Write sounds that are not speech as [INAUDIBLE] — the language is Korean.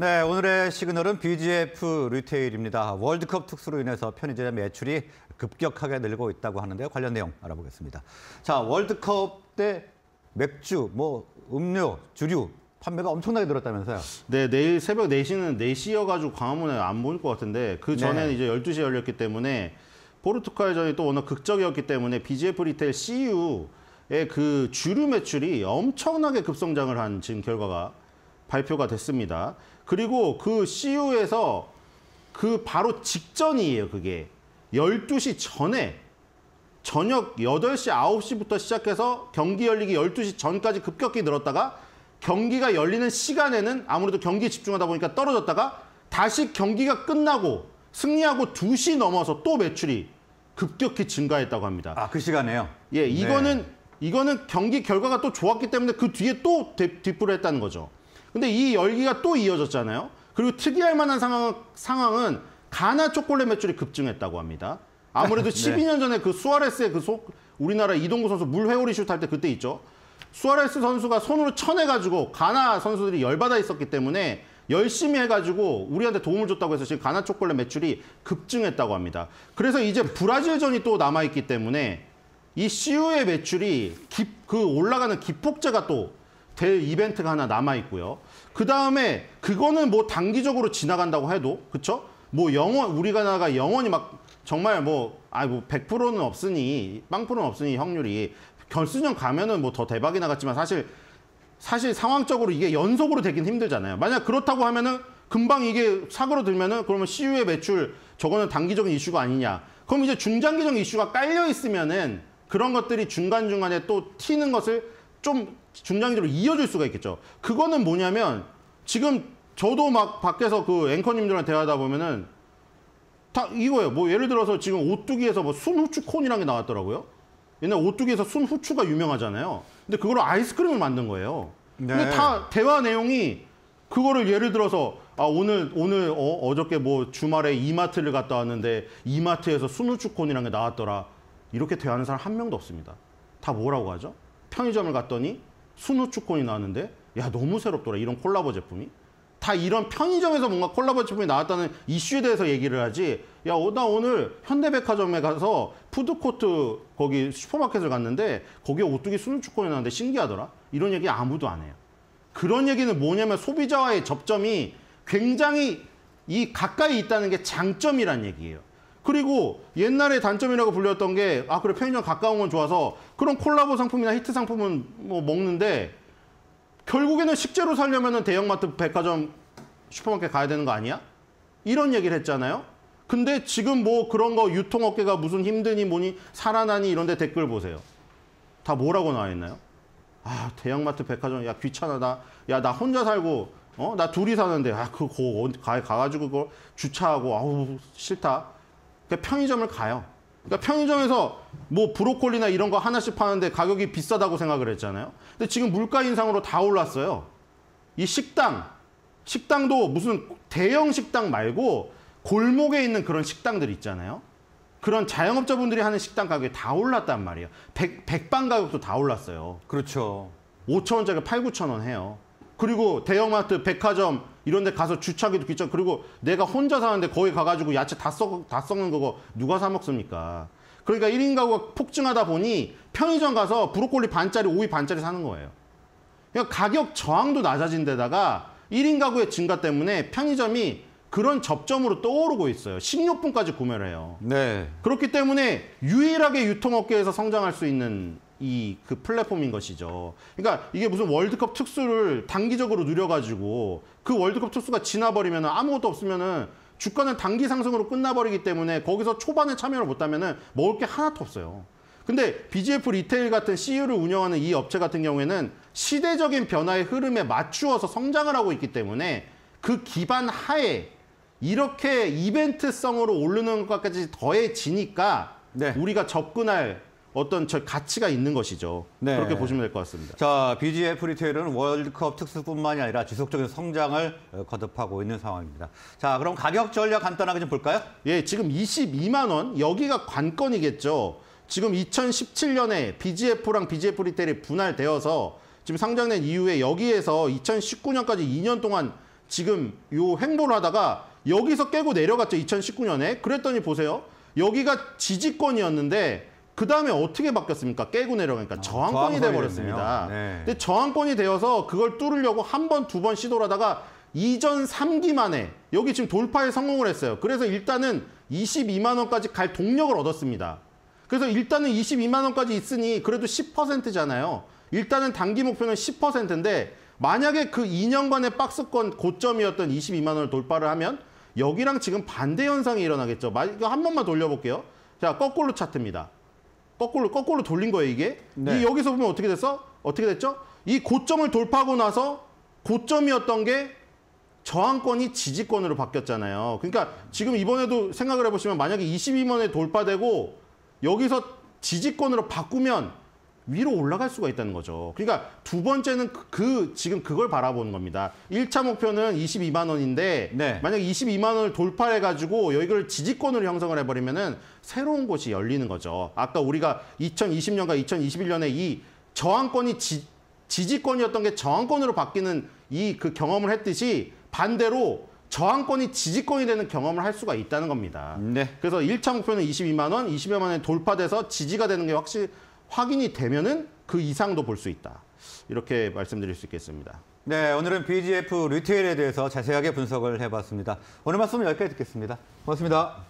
네, 오늘의 시그널은 BGF 리테일입니다. 월드컵 특수로 인해서 편의점 매출이 급격하게 늘고 있다고 하는데요. 관련 내용 알아보겠습니다. 자, 월드컵 때 맥주, 뭐 음료, 주류 판매가 엄청나게 늘었다면서요? 네, 내일 새벽 4시는 4시여가지고 광화문에 안 모일 것 같은데 그 전에는 네. 이제 12시에 열렸기 때문에 포르투갈전이 또 워낙 극적이었기 때문에 BGF 리테일 CU의 그 주류 매출이 엄청나게 급성장을 한 지금 결과가 발표가 됐습니다. 그리고 그 CU에서 그 바로 직전이에요, 그게. 12시 전에 저녁 8시, 9시부터 시작해서 경기 열리기 12시 전까지 급격히 늘었다가 경기가 열리는 시간에는 아무래도 경기에 집중하다 보니까 떨어졌다가 다시 경기가 끝나고 승리하고 2시 넘어서 또 매출이 급격히 증가했다고 합니다. 아, 그 시간에요? 예, 네. 이거는 이거는 경기 결과가 또 좋았기 때문에 그 뒤에 또 뒷- 뒷불을 했다는 거죠. 근데 이 열기가 또 이어졌잖아요. 그리고 특이할 만한 상황, 상황은 가나 초콜릿 매출이 급증했다고 합니다. 아무래도 [LAUGHS] 네. 12년 전에 그 수아레스의 그 소, 우리나라 이동구 선수 물 회오리 슛 할 때 그때 있죠. 수아레스 선수가 손으로 쳐내가지고 가나 선수들이 열받아 있었기 때문에 열심히 해가지고 우리한테 도움을 줬다고 해서 지금 가나 초콜릿 매출이 급증했다고 합니다. 그래서 이제 브라질전이 또 남아있기 때문에 이 CU의 매출이 기- 그 올라가는 기폭제가 또 될 이벤트가 하나 남아 있고요. 그 다음에 그거는 뭐 단기적으로 지나간다고 해도 그쵸? 뭐 영원 우리가 나가 영원히 막 정말 뭐 아이 뭐 100%는 없으니 빵프로는 없으니 확률이 결승전 가면은 뭐 더 대박이 나갔지만 사실 사실 상황적으로 이게 연속으로 되긴 힘들잖아요. 만약 그렇다고 하면은 금방 이게 사고로 들면은 그러면 CU의 매출 저거는 단기적인 이슈가 아니냐. 그럼 이제 중장기적 이슈가 깔려 있으면은 그런 것들이 중간중간에 또 튀는 것을 좀 중장기적으로 이어질 수가 있겠죠. 그거는 뭐냐면 지금 저도 막 밖에서 그 앵커님들랑 대화하다 보면은 다 이거예요. 뭐 예를 들어서 지금 오뚜기에서 뭐 순후추 콘이라는 게 나왔더라고요. 옛날 오뚜기에서 순후추가 유명하잖아요. 근데 그걸로 아이스크림을 만든 거예요. 근데 네. 다 대화 내용이 그거를 예를 들어서 아 오늘 오늘 어, 어저께 뭐 주말에 이마트를 갔다 왔는데 이마트에서 순후추 콘이라는 게 나왔더라. 이렇게 대하는 사람 한 명도 없습니다. 다 뭐라고 하죠? 편의점을 갔더니 콘이 나왔는데 야 너무 새롭더라 이런 콜라보 제품이. 다 이런 편의점에서 뭔가 콜라보 제품이 나왔다는 이슈에 대해서 얘기를 하지. 야, 어, 나 오늘 현대백화점에 가서 푸드코트 거기 슈퍼마켓을 갔는데 거기에 오뚜기 순우축권이 나왔는데 신기하더라. 이런 얘기 아무도 안 해요. 그런 얘기는 뭐냐면 소비자와의 접점이 굉장히 이 가까이 있다는 게 장점이란 얘기예요. 그리고 옛날에 단점이라고 불렸던 게 아 그래 편의점 가까운 건 좋아서 그런 콜라보 상품이나 히트 상품은 뭐 먹는데 결국에는 식재료 살려면은 대형마트, 백화점, 슈퍼마켓 가야 되는 거 아니야? 이런 얘기를 했잖아요. 근데 지금 뭐 그런 거 유통업계가 무슨 힘드니 뭐니 살아나니 이런 데 댓글 보세요. 다 뭐라고 나와 있나요? 아, 대형마트, 백화점, 야, 귀찮아. 야, 나 혼자 살고, 어? 나 둘이 사는데, 아, 그거 가, 가가지고 그걸 주차하고, 아우, 싫다. 그러니까 편의점을 가요. 그러니까 편의점에서 뭐 브로콜리나 이런 거 하나씩 파는데 가격이 비싸다고 생각을 했잖아요. 근데 지금 물가 인상으로 다 올랐어요. 이 식당, 식당도 무슨 대형 식당 말고 골목에 있는 그런 식당들 있잖아요. 그런 자영업자분들이 하는 식당 가격이 다 올랐단 말이에요. 백, 백반 가격도 다 올랐어요. 그렇죠. 5천 원짜리 8, 9천 원 해요. 그리고 대형마트, 백화점 이런 데 가서 주차하기도 귀찮고 그리고 내가 혼자 사는데 거기 가가지고 야채 다, 썩, 다 썩는 거고 누가 사 먹습니까? 그러니까 1인 가구가 폭증하다 보니 편의점 가서 브로콜리 반짜리, 오이 반짜리 사는 거예요. 그러니까 가격 저항도 낮아진 데다가 1인 가구의 증가 때문에 편의점이 그런 접점으로 떠오르고 있어요. 식료품까지 구매를 해요. 네. 그렇기 때문에 유일하게 유통업계에서 성장할 수 있는 이 그 플랫폼인 것이죠. 그러니까 이게 무슨 월드컵 특수를 단기적으로 누려가지고 그 월드컵 특수가 지나버리면 아무것도 없으면은 주가는 단기 상승으로 끝나버리기 때문에 거기서 초반에 참여를 못하면은 먹을 게 하나도 없어요. 근데 BGF 리테일 같은 CU를 운영하는 이 업체 같은 경우에는 시대적인 변화의 흐름에 맞추어서 성장을 하고 있기 때문에 그 기반 하에 이렇게 이벤트성으로 오르는 것까지 더해지니까 네. 우리가 접근할 어떤 저 가치가 있는 것이죠. 네. 그렇게 보시면 될 것 같습니다. 자, BGF 리테일은 월드컵 특수뿐만이 아니라 지속적인 성장을 어, 거듭하고 있는 상황입니다. 자, 그럼 가격 전략 간단하게 좀 볼까요? 예, 지금 22만 원 여기가 관건이겠죠. 지금 2017년에 BGF랑 BGF 리테일이 분할되어서 지금 상장된 이후에 여기에서 2019년까지 2년 동안 지금 요 행보를 하다가 여기서 깨고 내려갔죠. 2019년에. 그랬더니 보세요. 여기가 지지권이었는데 그 다음에 어떻게 바뀌었습니까? 깨고 내려가니까 저항권이 아, 저항선이 돼버렸습니다. 네. 근데 저항권이 되어서 그걸 뚫으려고 한 번, 두 번 시도를 하다가 이전 3기 만에 여기 지금 돌파에 성공을 했어요. 그래서 일단은 22만 원까지 갈 동력을 얻었습니다. 그래서 일단은 22만 원까지 있으니 그래도 10%잖아요. 일단은 단기 목표는 10%인데 만약에 그 2년간의 박스권 고점이었던 22만 원을 돌파를 하면 여기랑 지금 반대 현상이 일어나겠죠. 한 번만 돌려볼게요. 자, 거꾸로 차트입니다. 거꾸로 거꾸로 돌린 거예요 이게. 네. 이 여기서 보면 어떻게 됐어? 어떻게 됐죠? 이 고점을 돌파하고 나서 고점이었던 게 저항권이 지지권으로 바뀌었잖아요. 그러니까 지금 이번에도 생각을 해보시면 만약에 22만에 돌파되고 여기서 지지권으로 바꾸면 위로 올라갈 수가 있다는 거죠. 그러니까 두 번째는 그, 그 지금 그걸 바라보는 겁니다. 1차 목표는 22만 원인데 네. 만약 22만 원을 돌파해 가지고 여기를 지지권으로 형성을 해 버리면은 새로운 곳이 열리는 거죠. 아까 우리가 2020년과 2021년에 이 저항권이 지, 지지권이었던 게 저항권으로 바뀌는 이 그 경험을 했듯이 반대로 저항권이 지지권이 되는 경험을 할 수가 있다는 겁니다. 네. 그래서 1차 목표는 22만 원, 22만 원에 돌파돼서 지지가 되는 게 확실히 확인이 되면은 그 이상도 볼 수 있다. 이렇게 말씀드릴 수 있겠습니다. 네, 오늘은 BGF 리테일에 대해서 자세하게 분석을 해봤습니다. 오늘 말씀 여기까지 듣겠습니다. 고맙습니다.